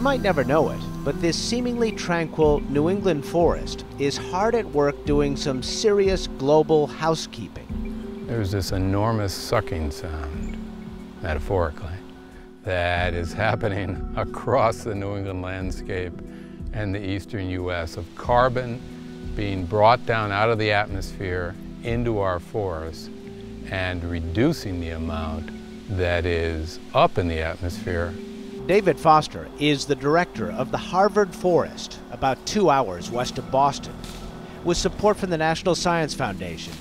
might never know it, but this seemingly tranquil New England forest is hard at work doing some serious global housekeeping. There's this enormous sucking sound, metaphorically, that is happening across the New England landscape and the eastern U.S. of carbon being brought down out of the atmosphere into our forests and reducing the amount that is up in the atmosphere. David Foster is the director of the Harvard Forest, about two hours west of Boston. With support from the National Science Foundation,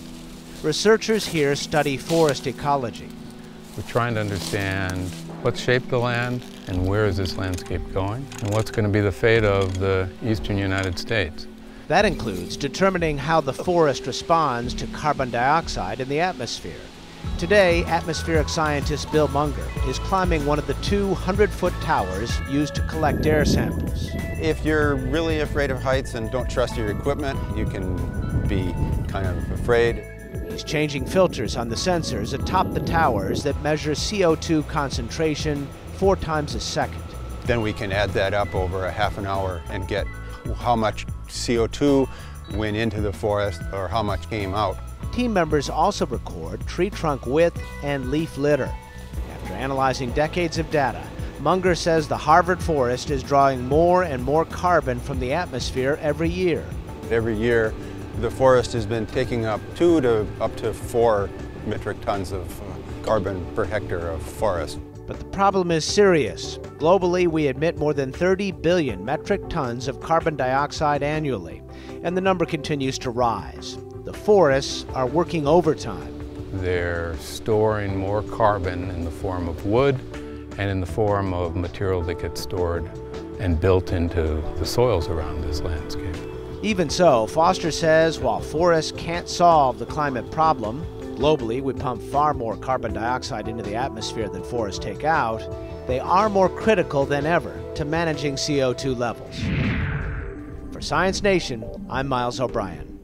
researchers here study forest ecology. We're trying to understand what shaped the land and where is this landscape going and what's going to be the fate of the eastern United States. That includes determining how the forest responds to carbon dioxide in the atmosphere. Today, atmospheric scientist Bill Munger is climbing one of the two 100 foot towers used to collect air samples. If you're really afraid of heights and don't trust your equipment, you can be kind of afraid. He's changing filters on the sensors atop the towers that measure CO2 concentration four times a second. Then we can add that up over a half an hour and get how much CO2 went into the forest or how much came out. Team members also record tree trunk width and leaf litter. After analyzing decades of data, Munger says the Harvard forest is drawing more and more carbon from the atmosphere every year. Every year, the forest has been taking up two to up to four metric tons of uh, carbon per hectare of forest. But the problem is serious. Globally, we emit more than 30 billion metric tons of carbon dioxide annually, and the number continues to rise. The forests are working overtime. They're storing more carbon in the form of wood and in the form of material that gets stored and built into the soils around this landscape. Even so, Foster says while forests can't solve the climate problem, Globally, we pump far more carbon dioxide into the atmosphere than forests take out. They are more critical than ever to managing CO2 levels. For Science Nation, I'm Miles O'Brien.